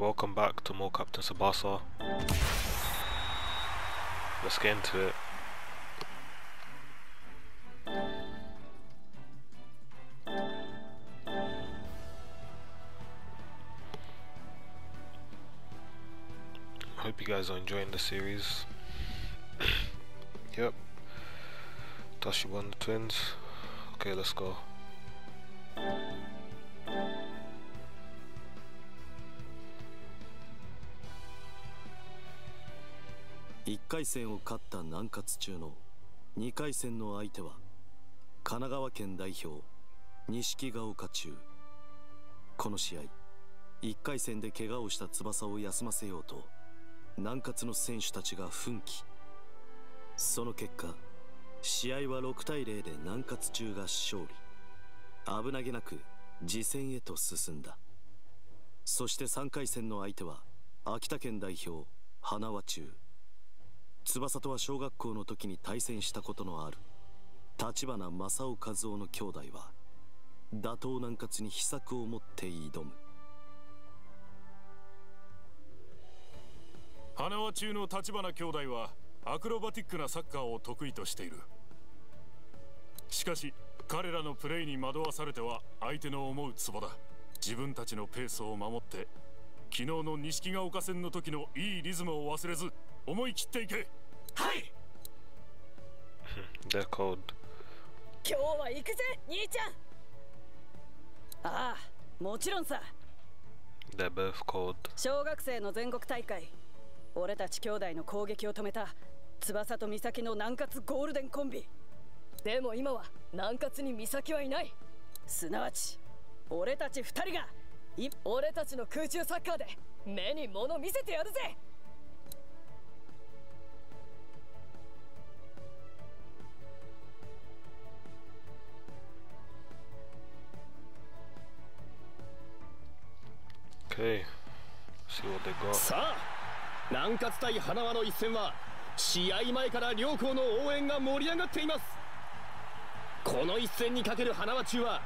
welcome back to more Captain Sabasa. Let's get into it. I hope you guys are enjoying the series. yep. Tashi won the twins. Okay, let's go. 回戦を勝った南葛中の2回戦の相手は神奈川県代表錦ヶ丘中。この試合1回戦で怪我をした翼を休ませようと南葛の選手たちが奮起。その結果試合は6対0で南葛中が勝利。危なげなく次戦へと進んだ。そして3回戦の相手は秋田県代表花輪中。翼とは小学校の時に対戦したことのある立花正雄和夫の兄弟は打倒南葛に秘策を持って挑む。花輪中の立花兄弟はアクロバティックなサッカーを得意としている。しかし彼らのプレーに惑わされては相手の思うツボだ。自分たちのペースを守って昨日の錦ヶ丘戦の時のいいリズムを忘れず思い切っていけ。はい。cold. 今日は行くぜ兄ちゃん。ああもちろんさ。both cold. 小学生の全国大会。俺たち兄弟の攻撃を止めた。翼と美咲の南葛ゴールデンコンビ。でも今は南葛に美咲はいない。すなわち俺たち二人がい俺たちの空中サッカーで目に物見せてやるぜ Okay. See what they got. さあ南葛対花輪の一戦は試合前から両校の応援が盛り上がっています。この一戦にかける花輪中は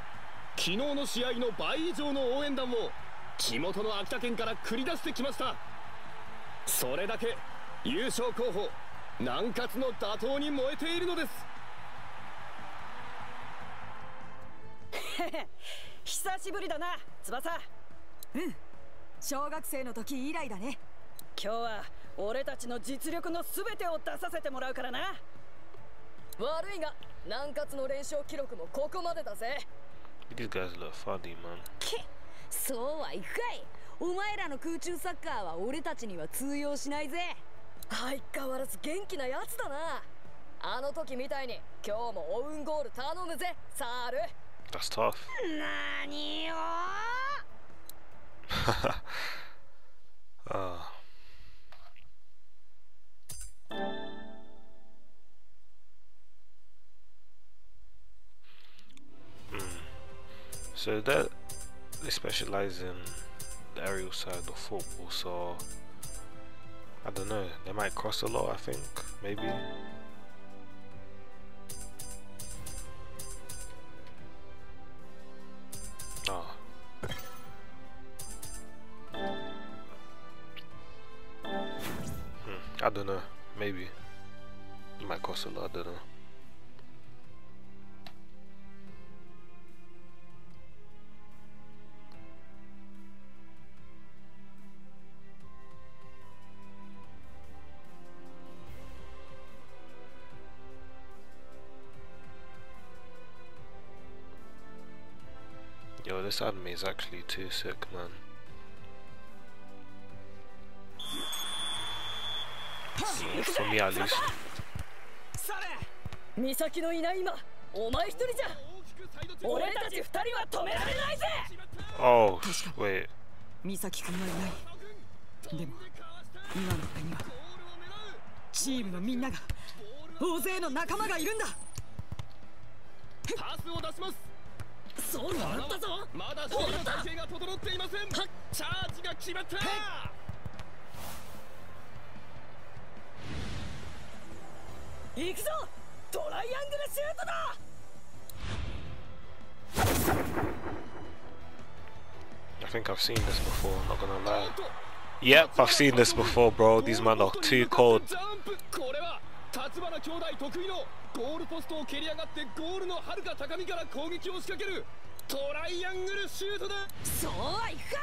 昨日の試合の倍以上の応援団を地元の秋田県から繰り出してきました。それだけ優勝候補南葛の打倒に燃えているのです。久しぶりだな翼。うん小学生の時以来だね。今日は俺たちの実力の全てを出させてもらうからな。悪いが南葛の連勝記録もここまでだぜ。These guys look funny, man. けそうはいくかい。お前らの空中サッカーは俺たちには通用しないぜ。相変わらず元気なやつだな。あの時みたいに今日もオウンゴール頼むぜサール。That's tough. なによ Ah. Hmm. So that they specialize in the aerial side of football, so I don't know. They might cross a lot. I think maybe. Don't know. Maybe. It might cost a lot. I don't know. Yo, this anime is actually too sick, man. For me at least. 美咲のいない今お前一人じゃ俺たち二人は止められないぜ。Oh, wait. 美咲君はいない。でも今の俺にはチームのみんなが大勢の仲間がいるんだ。パスを出しますそうなったぞ。まだ守備の体勢が整っていません。チャージが決まった 行くぞトライアングルシュートだ I think I've seen this before, not gonna lie. Yep, I've seen this before, bro. These men are too cold. これは立花兄弟得意のゴールポストを蹴り上がってゴールの遥か高みから攻撃を仕掛けるトライアングルシュートだそうはいくか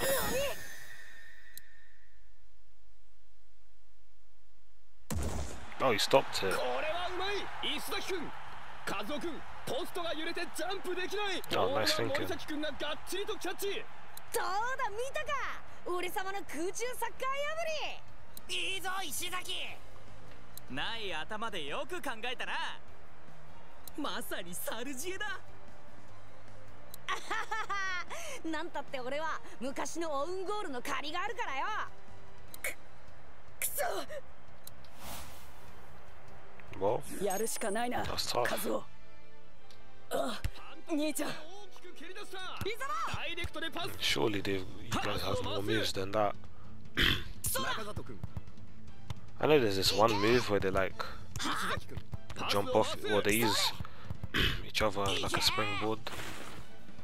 Oh, he stopped it. これはうまい。石崎君和夫君。ポストが揺れてジャンプできない。あボールは nice thinking. 森崎君ががっちりとキャッチ。どうだ見たか。俺様の空中サッカー破り。いいぞ石崎。ない頭でよく考えたな。まさにサルジエだなんたって俺は昔のオウンゴールの借りがあるからよくそ Well, やるしかないな.カズオあ兄ちゃん Surely they, you guys have more moves than that. I know there's this one move where they like jump を off, or they use each other as like a springboard.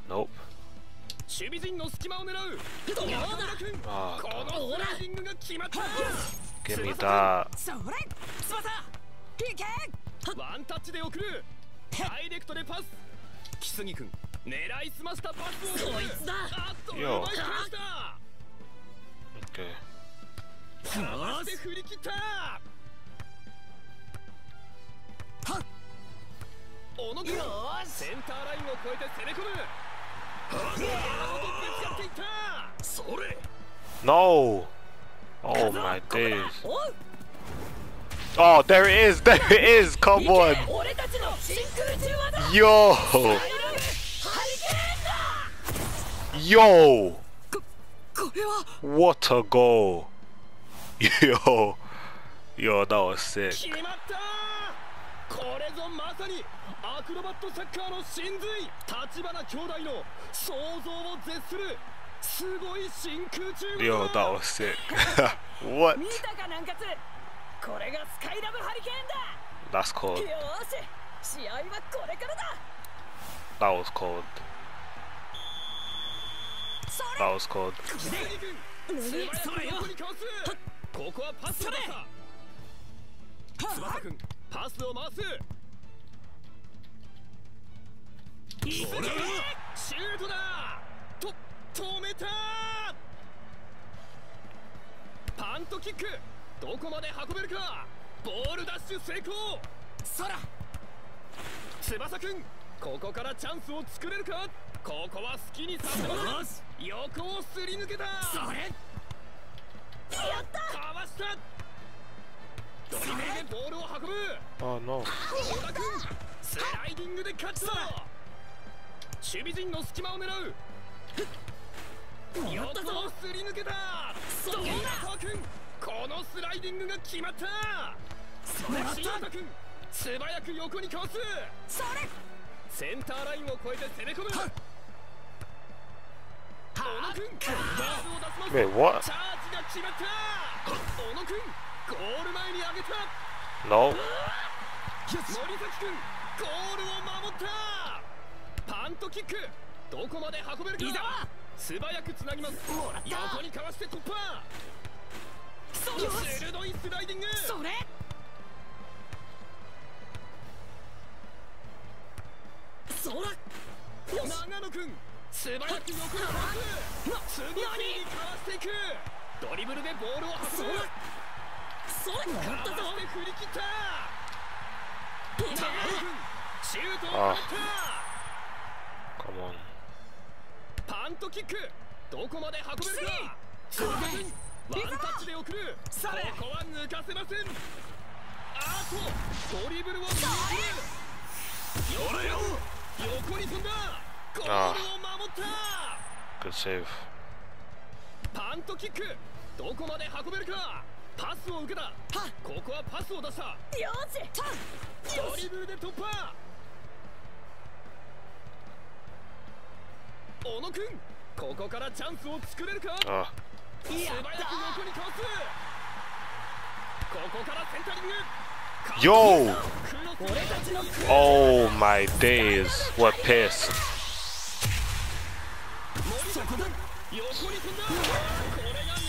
Nope. 守備陣の隙間を狙う。Ah, このスライディングが決まった。give me that. それ翼いけワンタッチで送る。ダイレクトでパス。木杉君狙いすましたパスを。いつだ。あっとうよました。Okay. かわして振り切った。小野君センターラインを越えて攻め込む No! Oh my days. おう Oh, there it is! There it is! Come on! 俺たちの真空中技 Yo! ハリケーンだ Yo! これは What a goal! Yo! Yo, that was sick. アクロバットサッカーの真髄立花兄弟の想像を絶するすごい真空中技 Yo, that was sick. what? 見たか南葛これがスカイラブハリケーンだ That's cold. よーし試合はこれからだ That was cold. そ That was cold. 木杉君素早く横にかわすここはパスを出した翼君パスを回すシュートだと止めたパントキックどこまで運べるかボールダッシュ成功そら翼君ここからチャンスを作れるかここは好きにさせます横をすり抜けたそれやったかわしたドリブルでボールを運ぶ Oh no. 小田君スライディングで勝つぞ守備陣の隙間を狙う。横をすり抜けた。そうだ。君このスライディングが決まった。それ君素早く横にかわす。それ。センターラインを越えて攻め込む。小野君パスを出します。Wait, what? チャージが決まった。小野君ゴール前に上げた。No? 森崎君ゴールを守ったパントキック。どこまで運べるか。伊沢素早くつなぎます。横にかわして突破。そよし。鋭いスライディング。それ。そら。長野君素早く横にかわすスムーズにかわしていく。ドリブルでボールを運ぶ。それやったぞ。かわして振り切った。長野君シュートをあ放った Come on. パントキックどこまで運べるか？ワンタッチで送る。ここは抜かせません。あとドリブルを抜く横に飛んだ。ゴールを守った、Good save. パントキックどこまで運べるか？パスを受けた。ここはパスを出した。よーし！ドリブルで突破 小野君ここからチャンスを作れるか Ah, 素早く横にかわすここからセンタリング Yo! クロ Oh my days, what piss.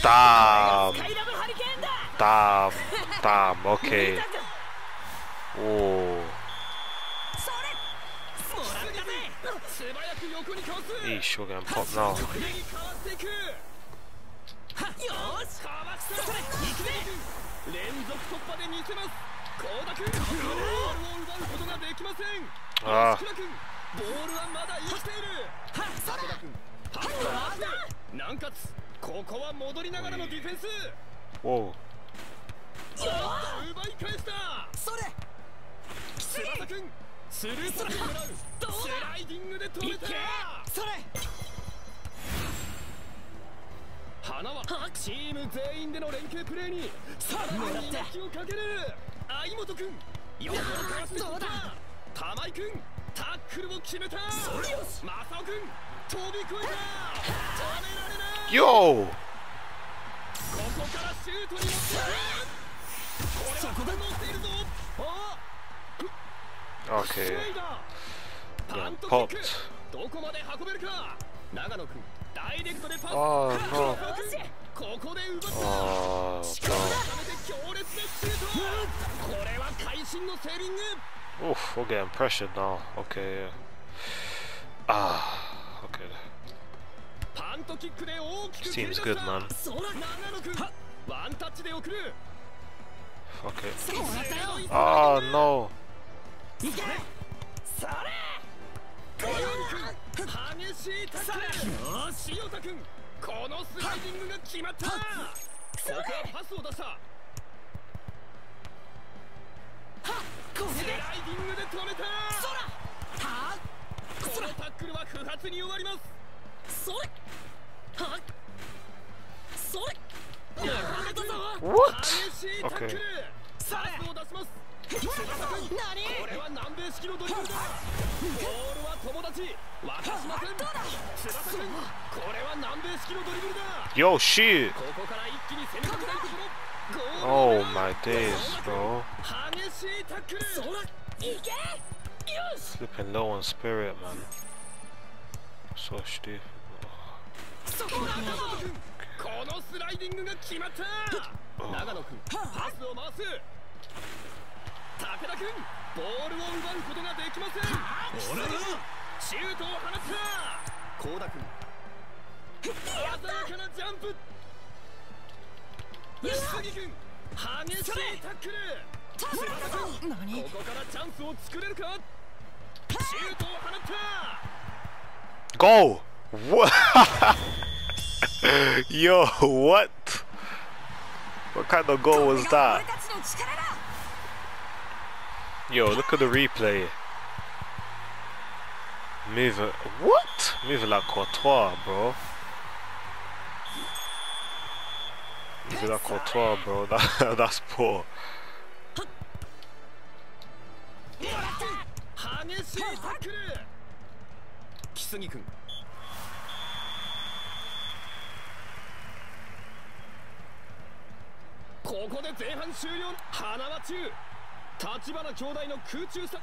Damn. Damn. Damn. Okay. Oh. ていくよしかわした行くぜ連続突破で見せます高田君ボールを奪うことができません Ah. 福田君ボールはまだ生きている君ここは戻りながらのディフェンス Whoa. 奪い返したそれ翼君スルスを狙うスライディングで止めた。それ花はチーム全員での連携プレーにさらに磨きをかける。相本君横をかわして取った玉井君タックルを決めた。正雄君飛び越えた。止められない Yo! ここからシュートに持って。いくこれは乗っているぞ。あ Okay. Yeah, popped. Oh no. Oh god. Oof, we're getting pressured now. Okay. Ah, okay. Seems good, man. Fuck it. Ah, no. それ小山君激しいタックルよし塩田君このスライディングが決まった。ここはパスを出した。はこれスライディングで止めた。このタックルは不発に終わりますそれはそれやられた。ぞ激しいタックル Okay. パスを出しますこれは南米式のドリブルだ。ボールは友達。渡しません。翼君これは南米式のドリブルだ。Yo, shoot. ここから一気に攻めかけたいところゴール Oh my days, bro. 激しいタックル。そらいけ！よし！Slipping low on spirit, man. So stupid. そこだこのスライディングが決まった。長野君パスを回す武田君ボールを奪うことができません。俺だシュートを放った高田君。鮮やかなジャンプ。杉君激しいタックル。翼君ここからチャンスを作れるか？シュートを放った Go! What? Yo, what? What kind of goal was that? Yo, look at the replay. Move what? Move like Courtois, bro. Move like Courtois, bro. That that's poor. 立花兄弟の空中さ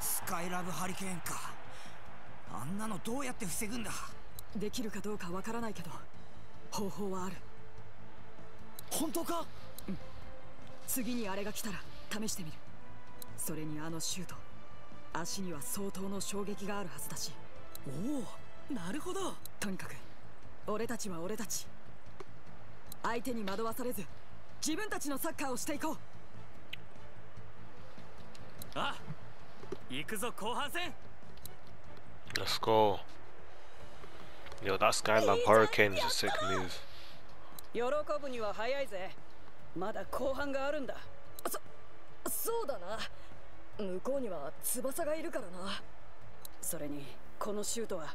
スカイラブハリケーンか。あんなのどうやって防ぐんだ？できるかどうかわからないけど方法はある。本当か？次にあれが来たら試してみる。それにあのシュート足には相当の衝撃があるはずだし。おおなるほど。とにかく俺たちは俺たち。相手に惑わされず自分たちのサッカーをしていこう。あ行くぞ後半戦。Let's go. Yo, that Skylab Hurricane is a sick move. 喜ぶには早いぜ。まだ後半があるんだ。そそうだな。向こうには翼がいるからな。それにこのシュートは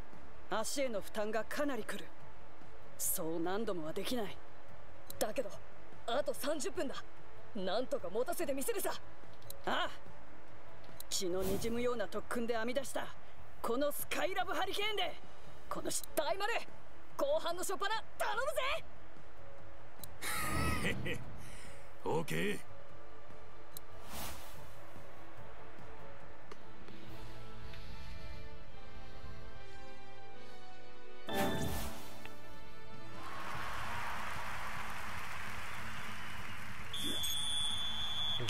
足への負担がかなりくる。そう何度もはできない。だけどあと30分だ。なんとか持たせてみせるさ。ああ。血の滲むような特訓で編み出した。このスカイラブハリケーンで。このし大丸後半の初っ端頼むぜ。オーケー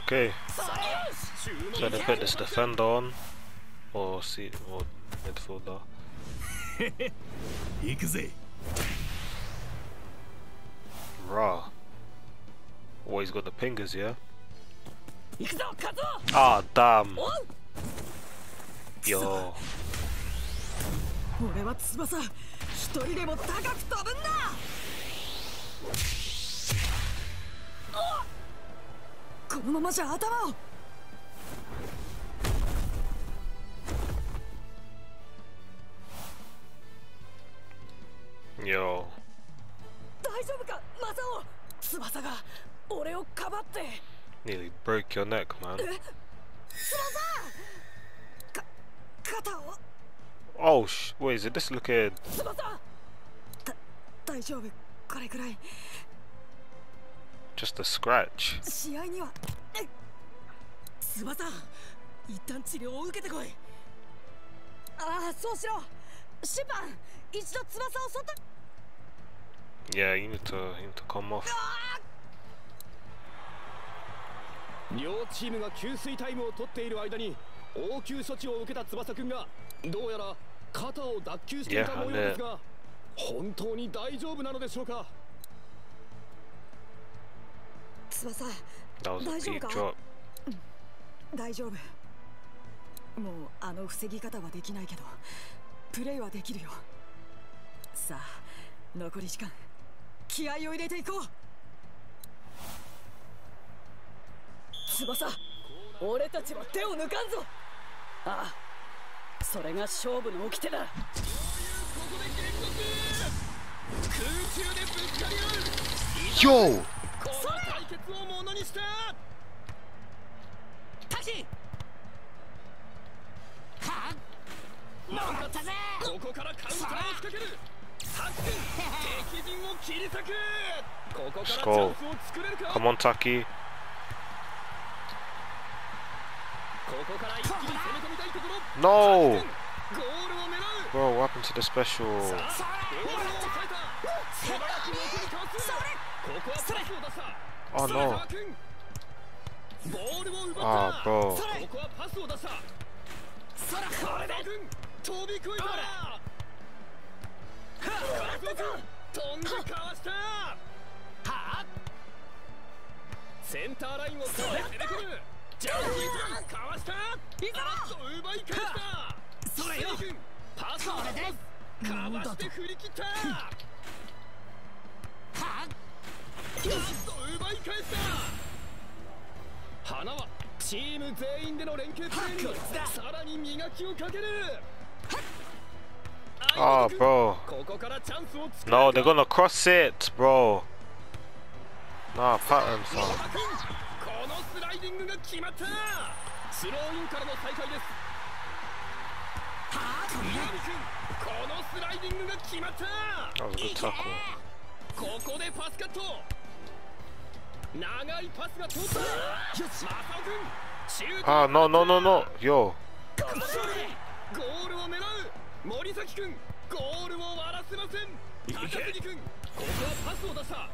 Okay. So to put this defender on, or see, or midfielder. Raw. Oh, he's got the pingers, yeah. Ah, oh, damn. Yo. このままじゃ頭を Yo. 大丈夫かマサオ翼が俺をかばって Nearly broke your neck, man. 翼か肩を Oh, sh wait, is it this looking? 翼だ大丈夫これくらい Just a scratch. 試合には。え翼。一旦治療を受けてこい。ああそうしろ。シュパン一度翼を外。Yeah, you need to, you need to come off. 両チームが給水タイムを取っている間に応急処置を受けた翼くんがどうやら肩を脱臼していた模様ですが本当に大丈夫なのでしょうか？翼大丈夫か？大丈夫。もうあの防ぎ方はできないけどプレイはできるよ。さあ残り時間。気合を入れていこう。翼。俺たちは手を抜かんぞ。ああ。それが勝負の掟だ。空中でぶつかり合う Yo! この対決をものにしたタキはっもらったぜここからカウンターを仕掛けるタック敵陣を切り裂くここからチャンスを作れるか Come on, Taki. ここから一気に攻め込みたいところ No! ゴールを狙う Bro, what happened to the special? ボールを抑えた素早く横にかわすここはパスを出した Oh 笹 no. 川君ボールを奪った。Ah, bro. 奪い返した花はチーム全員での連携プレーにさらに磨きをかける Ah, bro. ここからチャンスを作 No, they're gonna cross it, bro. Nah, pattern, 野 fam. 田君このスライディングが決まったスローインからの再開です宮城君このスライディングが決まった That was a good tackle. ここでパスカット Ah, no, no, no, no. Yo. ゴールを狙う森崎君。ゴールを割らせません。高杉君ここはパスを出した。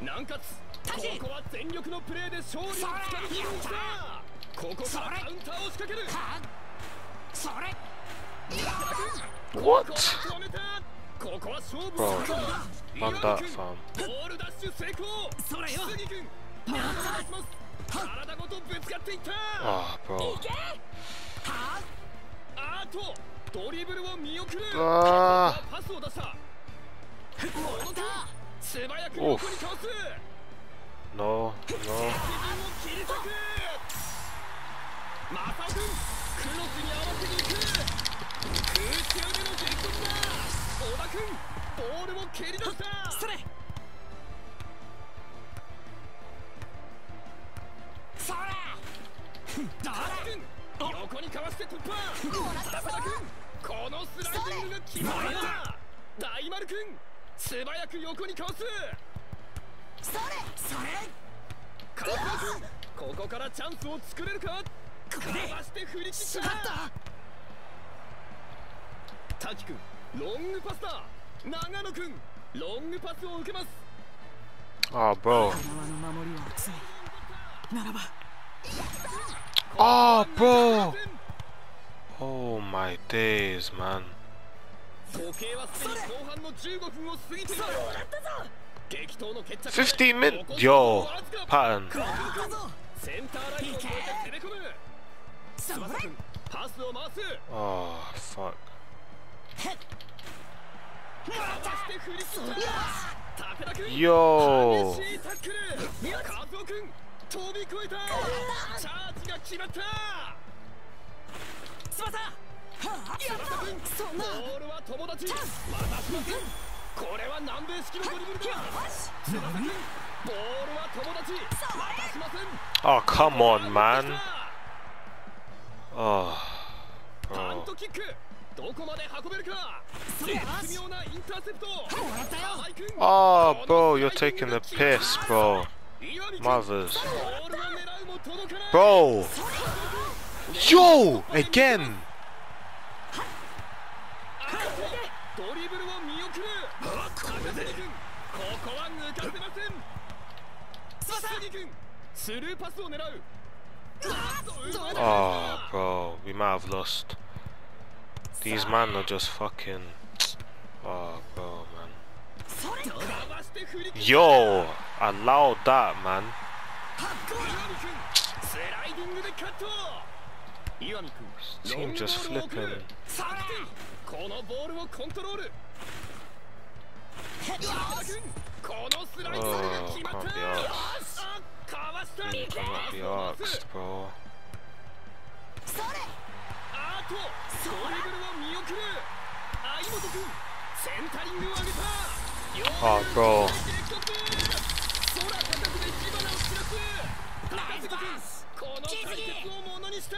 南葛ここは全力のプレーで勝利をつかみ取りに来たここからカウンターを仕掛ける。それ。What? ここは勝負する Man, 岩 that, 見君 fam. ボールダッシュ成功それよ。杉君します体ごとぶつかっていった。Ah, bro. あ。ーとドリブルを見送る。あパスを出した戻った素早く横にかわす。No, no. マサオ君クロスに合わせに行く。空中での激突だ。小田君ボールを蹴り出した。それそれダー君横にかわして突破。笹田君このスライディングが決まった。大丸君素早く横にかわす。それ。それ。川島君ここからチャンスを作れるか？かわして振り切った。滝君ロングパスだ長野君ロングパスを受けます Ah, bro. 花輪の守りは熱いならば Oh, bro! Oh my days, man. 時計はすでに後半の15分を過ぎている激闘の決着15 minutes? Yo, pattern. センターラインを越えて攻め込む翼くんパスを回す Oh, fuck. かわして振り切った武田くん Yo! 激しいタックルカズオくん飛び越えたチャージが決まった翼翼くんボールは友達また翼くんこれは南米式のドリブルだ翼くんボールは友達またしません Oh, come on, man. Oh, パ Oh, bro, you're taking the piss, bro. Mothers. Bro! Yo! Again! Oh, bro, we might have lost. These man are just fucking... Oh, bro, man. Yo! Allow that, man. Team just flipping. Oh, can't be asked. Be bro. あとドリブルを見送る相本君センタリングを上げた Oh, bro. 空高くで。火花を散らす高杉君この対決をものにした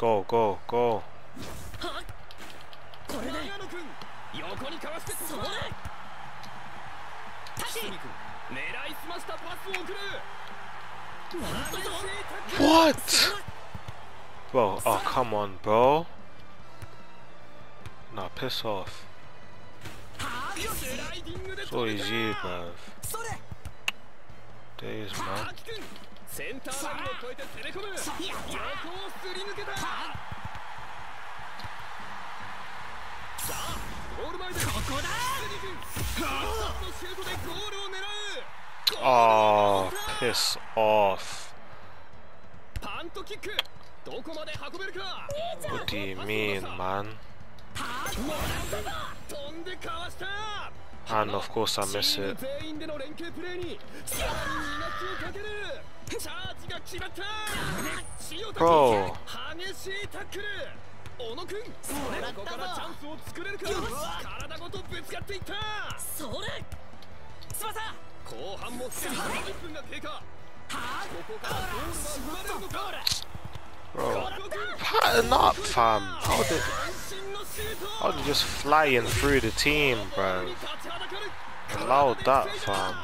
Go, go, go. 長野君横にかわしてそれ高杉君狙いすましたパスを送る What? Bro, oh, come on, bro. Nah, piss off. スライディングで So 止めた easy, bruv. Days, man. Oh, piss off. What do you mean, man? And of course I miss it. Bro. 君激しいタックル小野君ここからチャンスを作れるか体ごとぶつかっていったそれ翼後半もすぐ30分が経過ここからゴールは生まれるのか Bro, pattern up, fam. How did, 渾身のシュート how did just flying through the team, bro? 立ちはだかる Allow that, fam.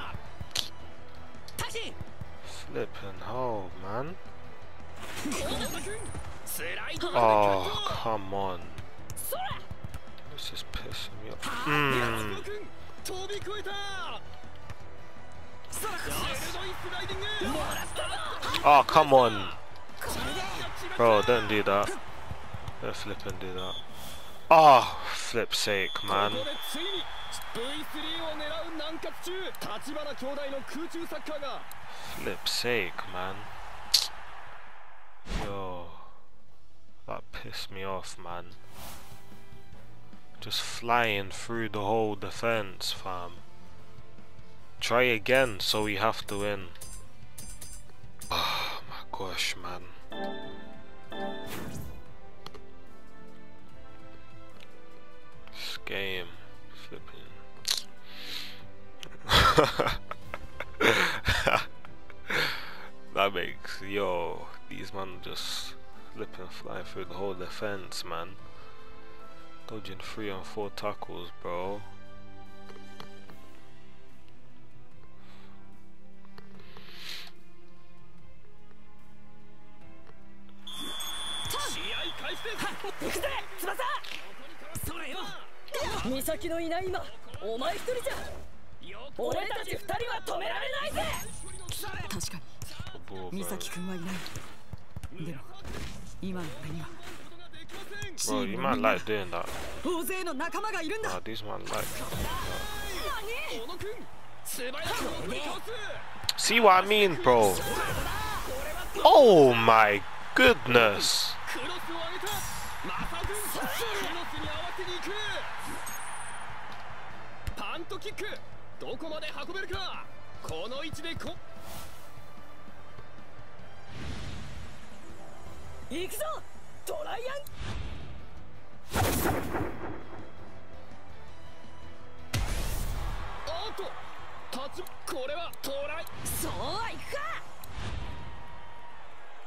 タキ Flipping hell, man. 小野君スライド Oh, come on. This is pissing me off. Mm. Oh, come on. Bro, don't do that. Don't flip and do that. Oh, flip sake, こ man. こでついに V3 を狙う南葛中立花兄弟の空中サッカーが Flip sake, man. Yo. That pissed me off, man. Just flying through the whole defense, fam. Try again so we have to win. Oh my gosh, man. This game, flipping. that makes yo, these men just flipping flying through the whole defense, man. Dodging three and four tackles, bro. 行くぜ翼それよ美咲のいない今お前一人じゃ俺たち二人は止められないぜ確かに美.咲君はいないでも今の俺にはチ Bro, ー you ムみんな like doing that. 大勢の仲間がいるんだ Nah, these man like. 小野君素早く送り倒す See what I mean, bro? Oh my goodness. クロスを上げたマサ君クロスに合わせに行く。パントキック。どこまで運べるか。この位置でこ行くぞ。トライアン。おっと。立ちこれはトライ。そうはいくか。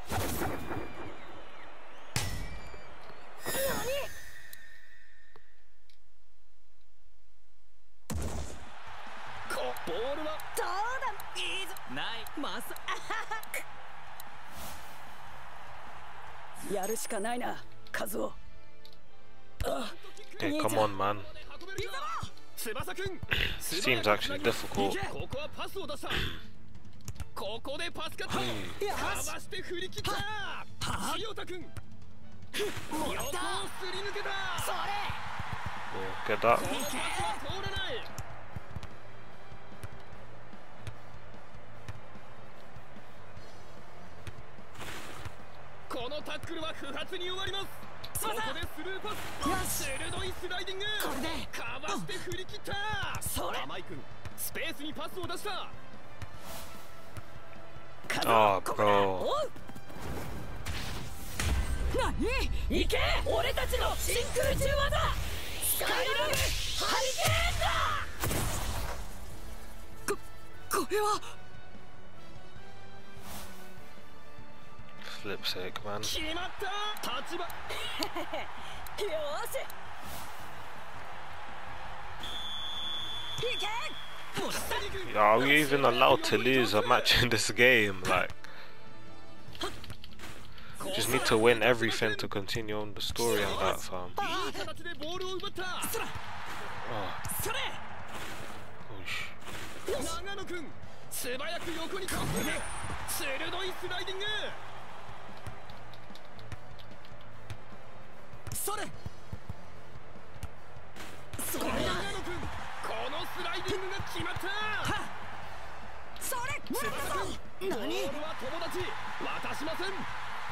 こボールはどうだいいぞないまさやるしかないなカズオ Okay, come on, Seems actually difficult. ここはパスを出したここでパスカットかわして振り切った塩田君横をすり抜けた。は通らないこのタックルは不発に終わります。ここでスルーパス。鋭いスライディング。かわして振り切った。それ。甘井君スペースにパスを出した。Oh, bro. おう。何行け俺たちの真空中技スカイラブハリケーンだここれは Flip's sake, man. 決まった立場よーし Are we even allowed to lose a match in this game? Like, just need to win everything to continue on the story and that, fam. いい形でボールを奪った Oh, そ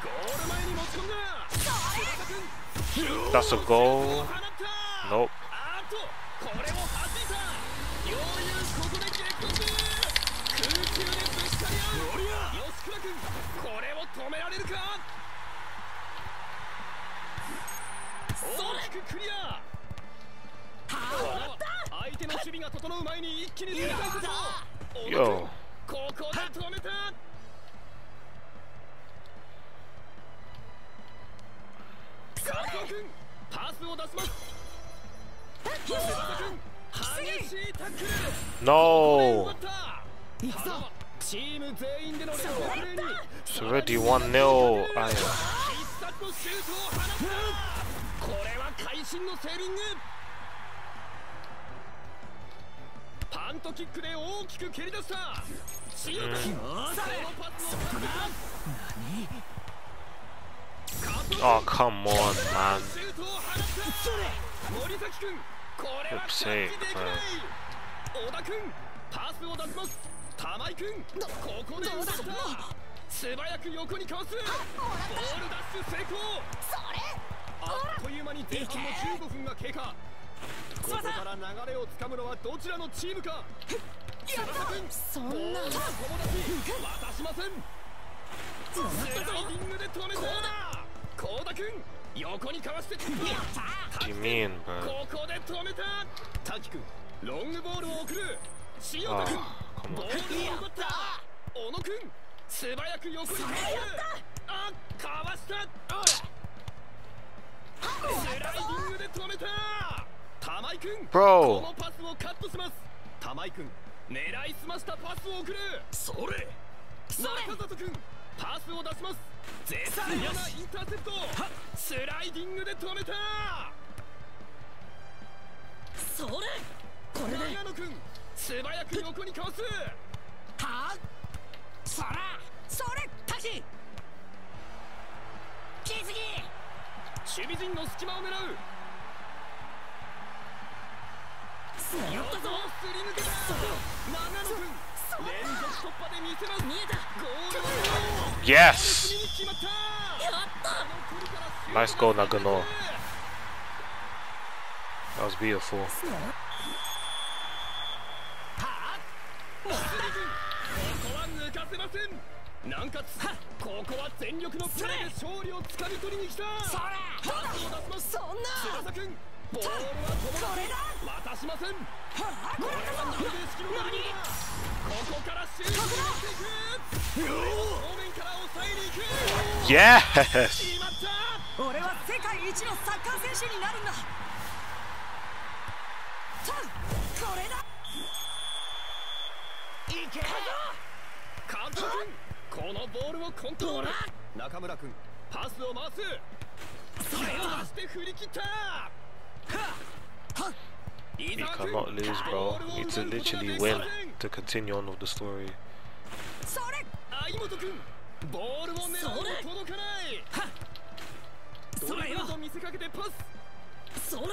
れ oh That's a goal. Nope. あーっとこれを弾いた。ようゆうここで激突空中でぶつかり合う。吉倉君これを止められるか大きくクリア。相手の守備が整う前に一気に攻めたいところ。小野君 Yo. トを放ったこれは会心のセービング。パントキックで大きく蹴り出した。塩田君そのパスを受けた Oh, come on, man. シュートを放った森崎君これはキャッチできない小田君パスを出します玉井君ここで奪った素早く横にかわすボールダッシュ成功あっという間に前半の15分が経過ここから流れをつかむのはどちらのチームか翼君そんな友達渡しませんスライディングで止めた高田君横にかわしてやった What? Do you mean, bro? ここで止めた滝君ロングボールを送る塩田君 Oh, come ボ on. ールを奪った小野君素早く横にかわすあかわしたスライディングで止めた玉井君 Bro このパスをカットします玉井君狙いすましたパスを送るそれ中里君パスを出します。絶妙なインターセプト。スライディングで止めた。それこれで。長野君素早く横にかわす。はあそらそれ滝木継ぎ守備陣の隙間を狙う。やったぞ。すり抜けた。長野君連続突破で見せます見えたゴール Yes! Nice goal, Nagano. That was beautiful. ボールは飛ば渡しませんこれは南米式のドリブルだここからシュートに持っていく正面から抑えに行くまった俺は世界一のサッカー選手になるんだ。さあこれだ。いけ。カズ君このボールをコントロール。中村君パスを回す。それを出して振り切った伊 We 沢君 cannot lose, bro. ボールを We need to literally win to continue on with the story. ボールを狙うも届かないドリブルと見せかけてパスそら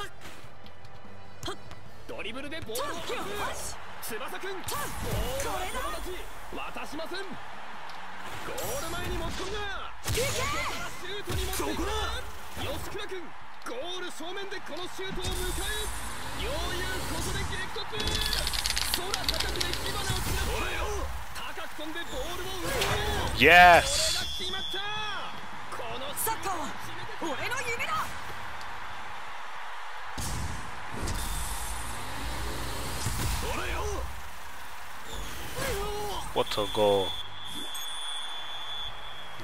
ドリブルでボールをパス翼君ボールは友達渡しませんゴール前に持ち込んだシュートに持っていく吉倉君ゴール正面でこのシュートを迎えよういうことで激突空高くで火花を散らす高く飛んでボールを奪う Yes! 決まったこのサッカーは俺の夢だ What a goal.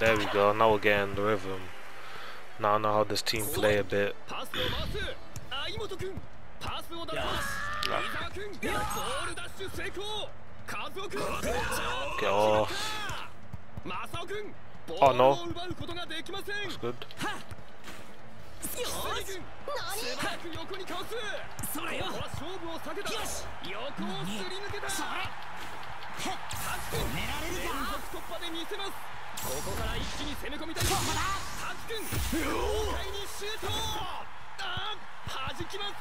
There we go, now we're getting the rhythm. Now I know how this team play a bit. パスを回す相本君パスを出します伊沢君ボールダッシュ成功和夫君 Get off. 正雄君ボ Oh, ール no. を奪うことができません It's good. よし君豪快にシュー。トあー。弾きます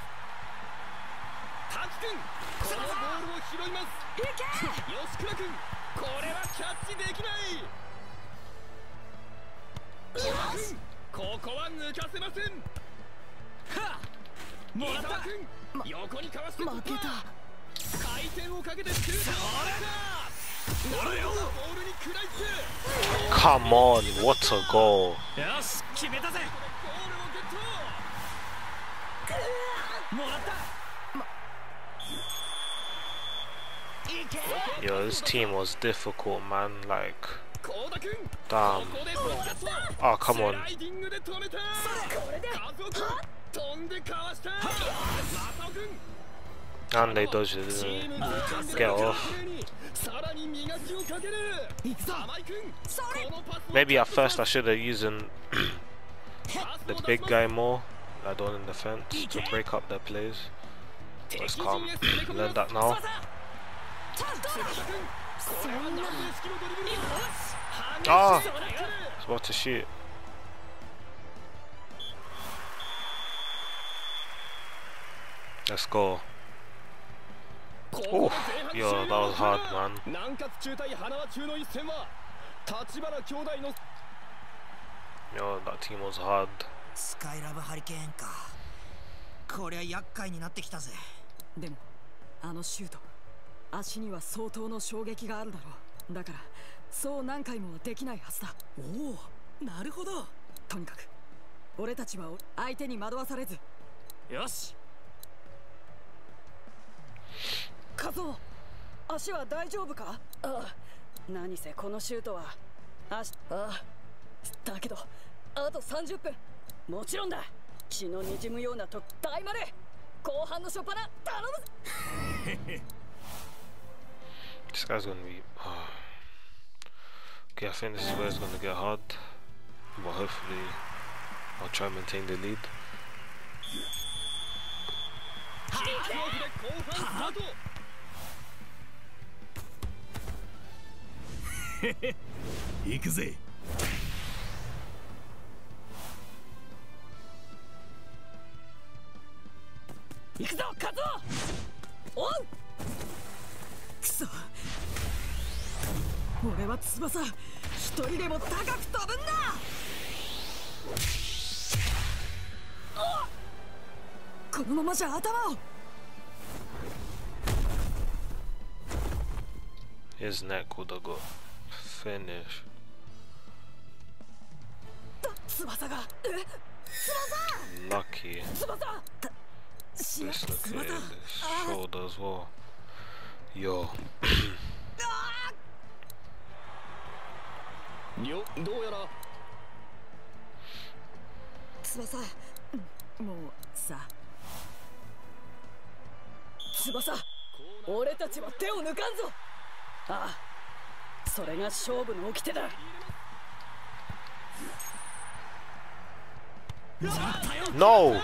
タッ君このボールを拾い。ます吉倉君これはキャッチできない。よしここは抜かせませんは伊沢君横にかわして負けた回転をかけてシュート Come on, what a goal. Yo, this team was difficult, man. Like, damn. Oh, come on. なんだいドジで get off э, maybe at first I should have used the big guy more I don't in defense to break up their plays. But it's calm. Learn that now. Ah! ああ about to shoot. Let's go. こ Oh, こで前 yo, 半 that was 終了 hard, man. 南葛中対花輪中の一戦は立花兄弟の Yo, that team was hard. スカイラブハリケーンかこりゃ厄介になってきたぜ.でもあのシュート足には相当の衝撃があるだろうだからそう何回もはできないはずだおおなるほどとにかく俺たちは相手に惑わされずよしカゾー足は大丈夫かあ何せこのシュートは足あだけどあと30分もちろんだ血の滲むようなと大丸後半の初っ端頼むぜ This guy's gonna be. okay, I think this is where it's gonna get hard. But hopefully, I'll try and maintain the lead. 行くぜ。行くぞカズオおうくそ。俺は翼。一人でも高く飛ぶんだ。このままじゃ頭を。Neck would have got finished. 翼がえ Lucky. 翼試合 Dislocated his shoulder as well. Yo. よどうやら翼うんもうさ翼俺たちは手を抜かんぞああそれが勝負の掟だ No!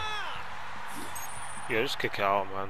Yeah, just kick it out, man.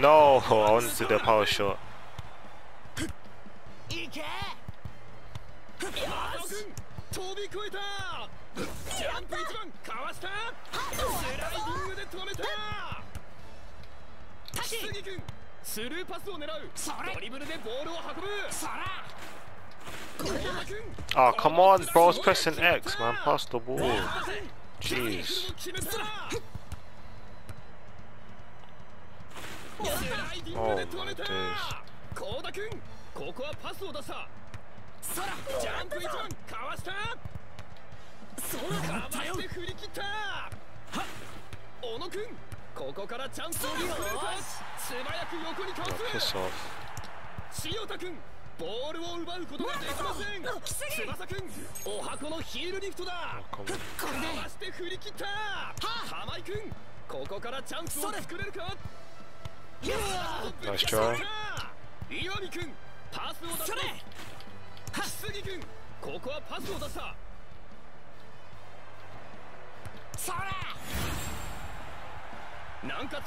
No, I wanted to do the power shot. Oh, come on, bro! I was pressing X, man. Pass the ball. Jeez. 高田君ここはパスを出したジャンプ一番かわしたかわして振り切った小野君ここからチャンスを見つけるか素早く横にかわ Oh, す塩田君ボールを奪うことができません翼君お箱のヒールリフトだかわして振り切った玉井君ここからチャンスを作れるか？Nice try. 岩見君パスを出君ここはパスを出した南葛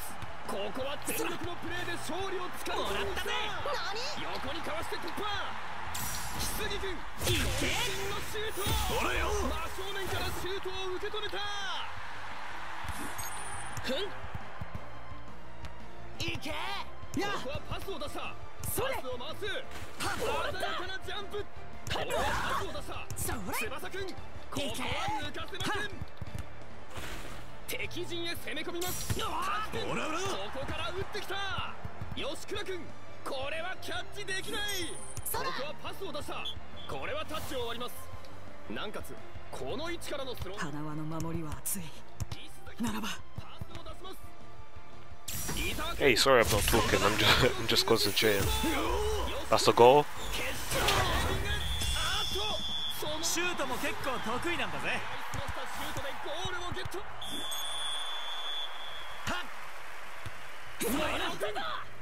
ここは全力のプレーで勝利をつかむもらったぜ横にかわして突破杉君渾身のシュート。ほらよ。真正面からシュートを受け止めた。ふんいけ！ここはパスを出した。パスを回す。鮮やかなジャンプ。ここはパスを出した。翼くんここは抜かせません。敵陣へ攻め込みます。タックオラオラここから打ってきた。吉倉くんこれはキャッチできない。ここはパスを出した。これはタッチを終わります。南葛この位置からのスロー。花輪の守りは熱い。ならば Hey, sorry I'm not talking. I'm just, I'm just concentrating. That's the goal? シュートも結構得意なんだ。ぜシュートでゴールをゲット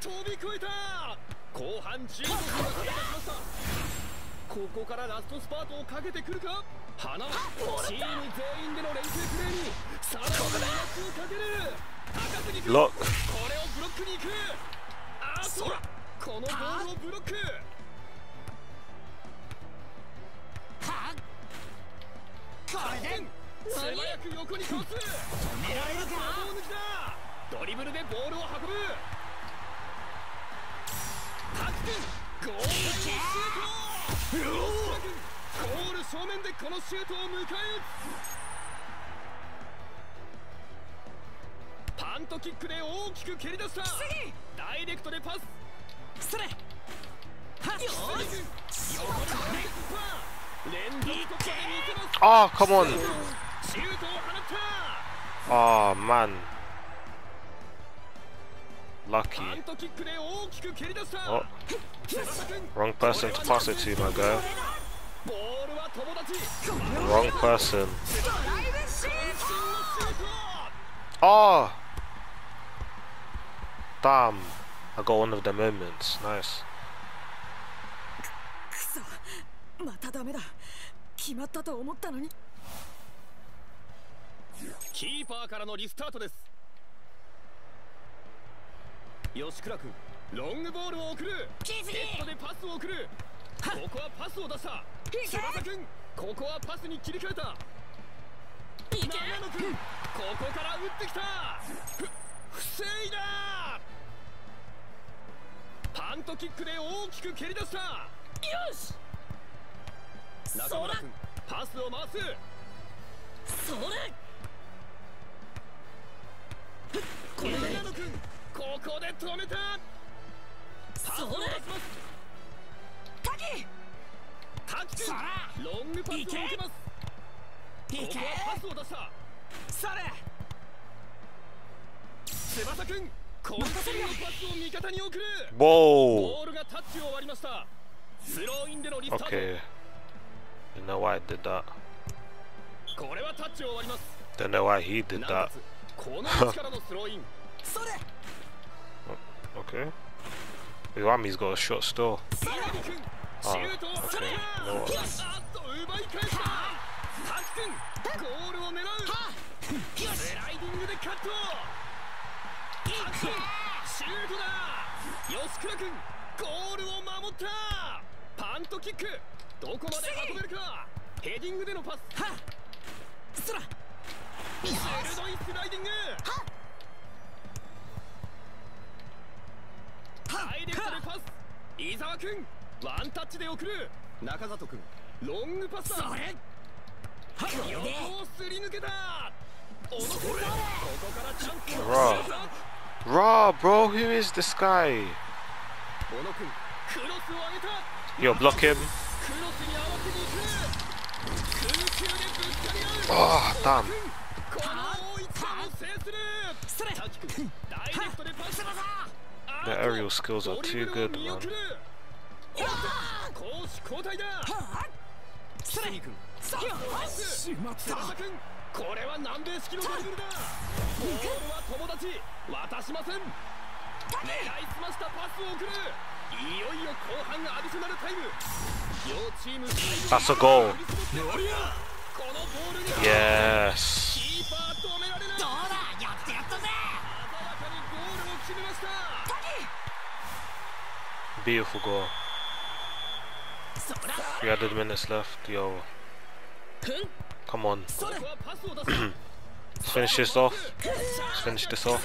飛び越えた後半15分ここからラストスパートをかけてくるか花チーム全員での連携プレーにさらに圧をかける高杉君 Look. これをブロックに行くあっ。とこのボールをブロック素早く横にか。わす狙えるか。ドリブルでボールを運ぶタクンゴールシュートゴール正面でこのシュートを迎え撃つパントキックで大きく蹴り出した。ダイレクトでパス。それ。はっ。よし。連続突破で見せます。Oh, come on. シュートを放った。Oh, man. パ Lucky. ントキックで大きく蹴り出した。Oh, 翼くん wrong person to pass it to, my guy. ボールは友達。Wrong person. 渾身のシュート。Oh! Damn. I got one of the moments. Nice. またダメだ。決まったと思ったのに。キーパーからのリスタートです。吉倉君ロングボールを送る。ネットでパスを送る。ここはパスを出した。翼君ここはパスに切り替えた。長野君ここから打ってきた。ふ防いだパントキックで大きく蹴り出した。よし。中村君パスを回す。それ長野君ここで止めた。パスを出します。滝。タキ君ロングパスを受けます。ここはパスを出した。それ翼く Whoa! Okay. Don't know why I did that. Don't know why he did that. okay. Iwami's got a short store. Oh, ah, okay. No one. シュートだ吉倉くんゴールを守ったパントキックどこまで運べるかヘディングでのパスそら鋭いスライディングダイレクトでパス伊沢くんワンタッチで送る中里くんロングパスだそれ横をすり抜けた小野くんここからチャンスを Raw, bro, who is this guy? Yo, block him. Oh, damn. Their aerial skills are too good, man. 送る攻守交代だそれ杉君それしまった翼君これは南米式のドリブルだボールは友達渡しません狙いすましたパスを送るいよいよ後半アディショナルタイム両チーム That's a goal. このボールに Yes. キーパー止められないどうだやってやったぜ鮮やかにゴールを決めました Beautiful goal. そら300 minutes left. Yo, ふん come on. ここはパスを出す Let's finish this off. Let's finish this off.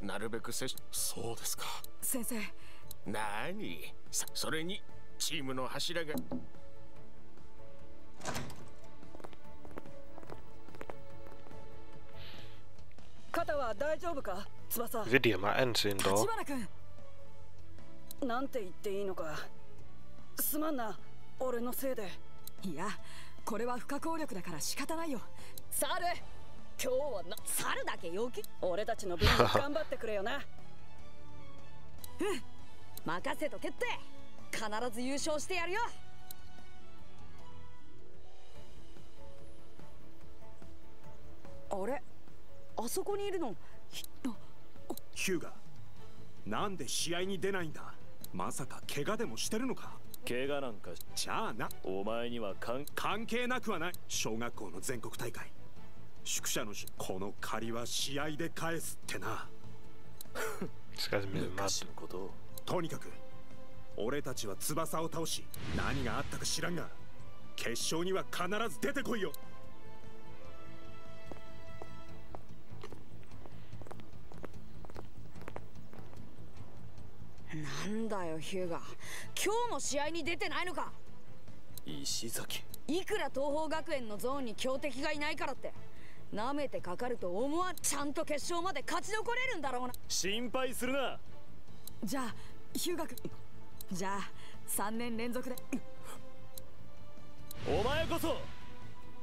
なるべく接そうですか。先生。なに？そそれにチームの柱が。Video might end soon though. なんて言っていいのか。すまんな。俺のせいで。いやこれは不可抗力だから仕方ないよ。サル今日はな猿だけ陽気。俺たちの分頑張ってくれよな。うん。任せとけって。必ず優勝してやるよ。あれ？あそこにいるの？ヒューガなんで試合に出ないんだ？まさか怪我でもしてるのか？怪我なんかじゃあな。お前には関関係なくはない。小学校の全国大会宿舎のしこの借りは試合で返すってな。This guy's really mad. とにかく俺たちは翼を倒し何があったか知らんが決勝には必ず出てこいよ。なんだよヒューガ。今日も試合に出てないのか。石崎。いくら東邦学園のゾーンに強敵がいないからって舐めてかかると思わんちゃんと決勝まで勝ち残れるんだろうな。心配するな。じゃあヒューガ君。じゃあ3年連続で。お前こそ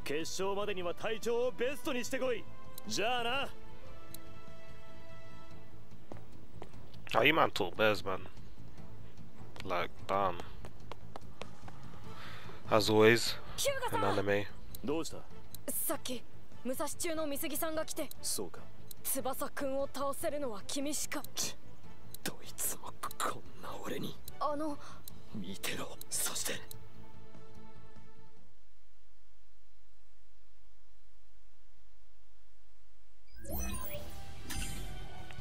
決勝までには体調をベストにしてこい。じゃあな。Oh, bears, man. Like, damn. As always, an anime. どうした？さっき武蔵中の美杉さんが来てそうか翼くんを倒せるのは君しかどいつもこんな俺にあの見てろそして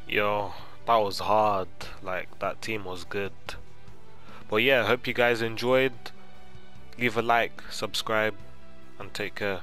Yo, that was hard. Like, that team was good. But yeah, hope you guys enjoyed. Leave a like, subscribe, and take care.